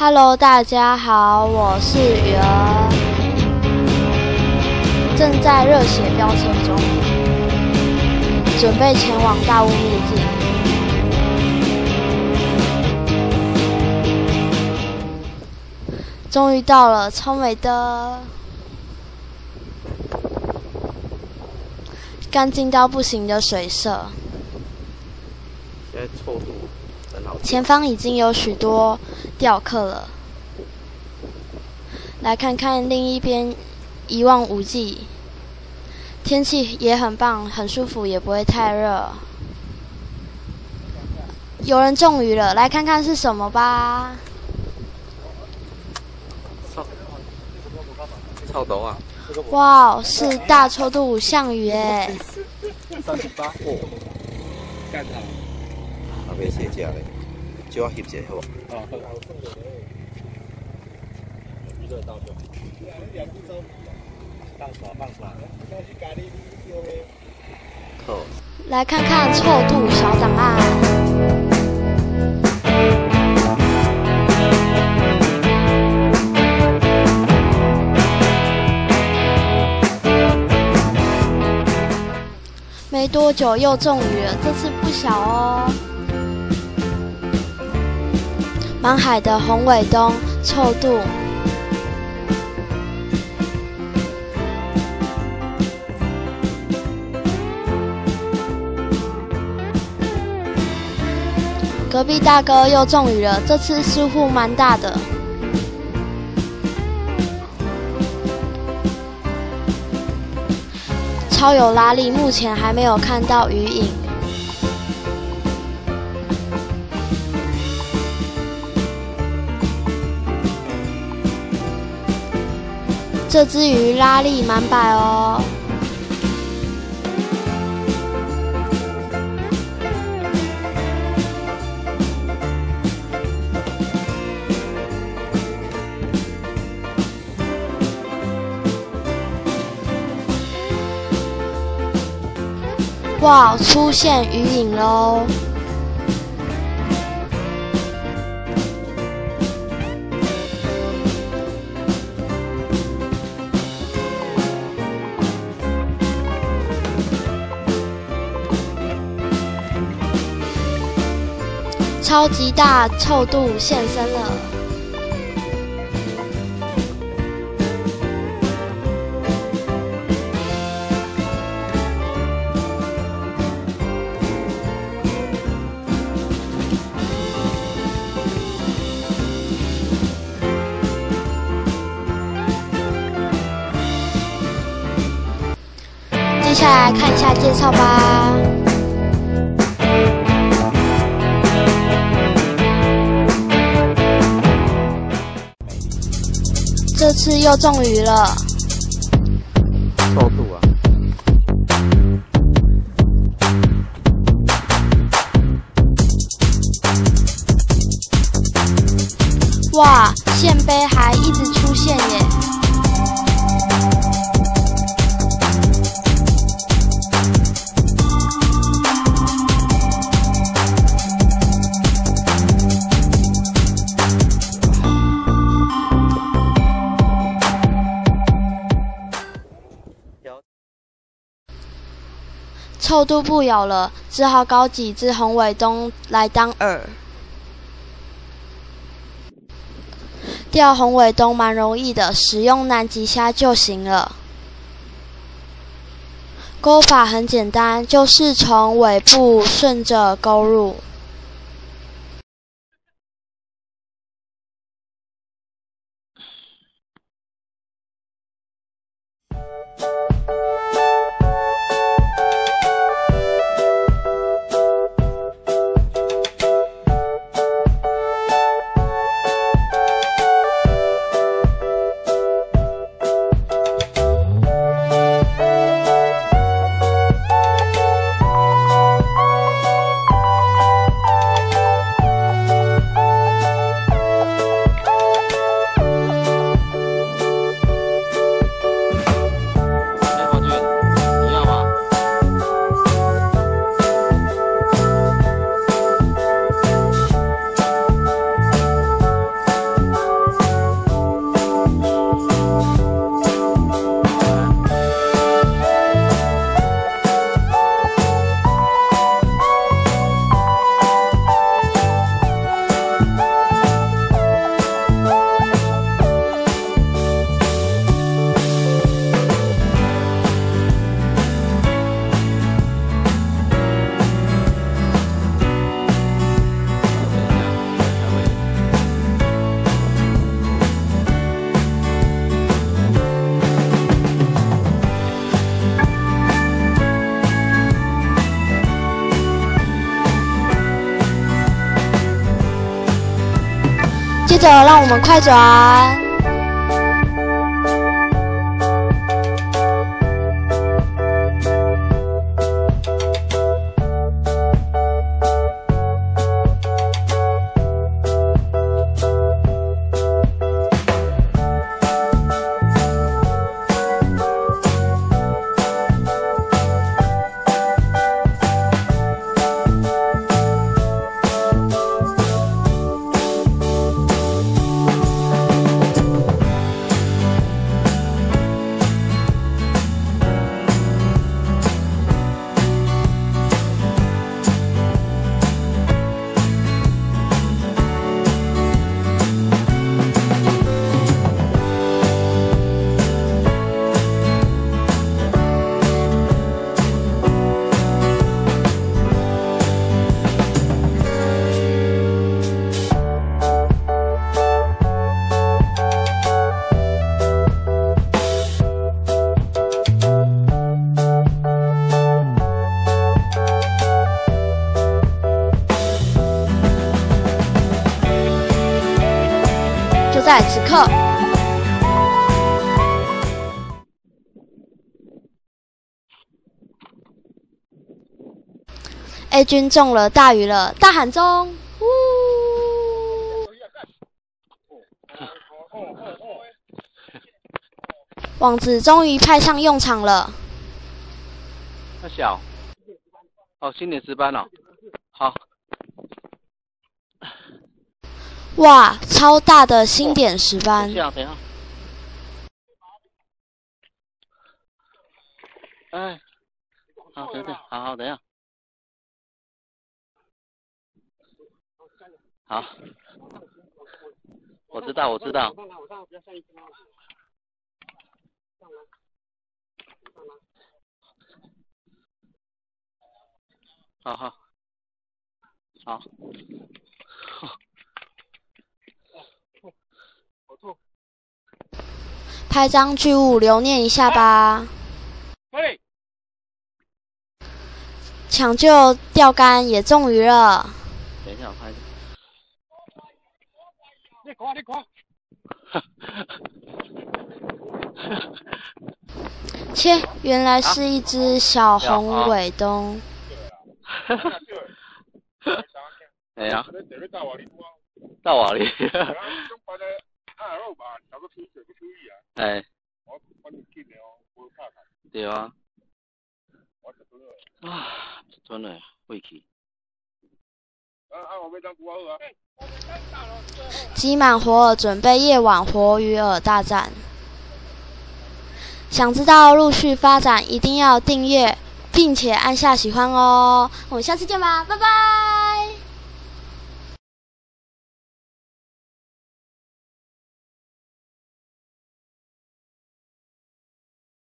Hello，大家好，我是雨儿，正在热血飙车中，准备前往大雾秘境。终于到了，超美的，干净到不行的水色。现在臭度很好。前方已经有许多钓客了，来看看另一边一望无际，天气也很棒，很舒服，也不会太热。有人中鱼了，来看看是什么吧。臭臭豆啊！哇，是大臭肚象鱼哎！三十八，哦，干他！啊，袂写只嘞，叫我翕一下好无？啊，好。娱乐到就。放耍放耍。好。来看看臭肚小档案。没多久又中鱼了，这次不小哦。满海的红尾东臭肚，隔壁大哥又中鱼了，这次似乎蛮大的。超有拉力，目前还没有看到鱼影。这只鱼拉力满百哦。哇，出现鱼影喽！超级大臭肚现身了。接下来看一下介绍吧。次又中鱼了，啊！哇，线杯臭度不咬了，只好搞几只红尾东来当饵。钓红尾东蛮容易的，使用南极虾就行了。钩法很简单，就是从尾部顺着钩入。走让我们快走啊在此刻，A 军中了大鱼了，大喊中，呜！网子终于派上用场了。那小，哦，新年值班了，好。哇，超大的星点石斑！等一下，等一下。哎，好，等等，好好等一下。好，我知道，我知道。好好，好。拍张巨物留念一下吧。抢救钓竿也中鱼了。等一下，我拍。你看，你看。切，原来是一只小红尾东。哎呀。大瓦里。哎。对啊。啊，真的，晦气。集满活饵，准备夜晚活鱼饵大战。想知道陆续发展，一定要订阅，并且按下喜欢哦。我们下次见吧，拜拜。